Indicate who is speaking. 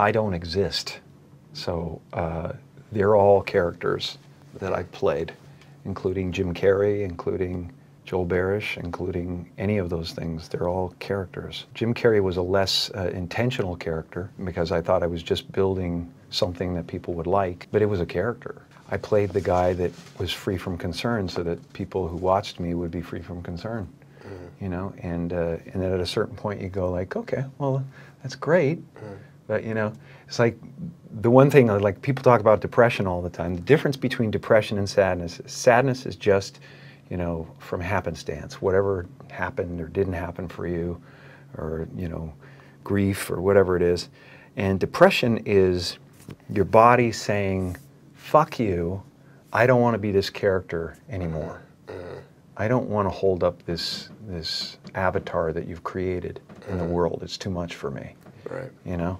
Speaker 1: I don't exist. So uh, they're all characters that I played, including Jim Carrey, including Joel Barish, including any of those things. They're all characters. Jim Carrey was a less uh, intentional character because I thought I was just building something that people would like, but it was a character. I played the guy that was free from concern so that people who watched me would be free from concern. You know, and uh, and then at a certain point you go like, okay, well, that's great, but you know, it's like the one thing like people talk about depression all the time. The difference between depression and sadness, sadness is just, you know, from happenstance, whatever happened or didn't happen for you, or you know, grief or whatever it is, and depression is your body saying, fuck you, I don't want to be this character anymore. I don't want to hold up this this avatar that you've created in the mm-hmm. world. It's too much for me.
Speaker 2: Right.
Speaker 1: You know.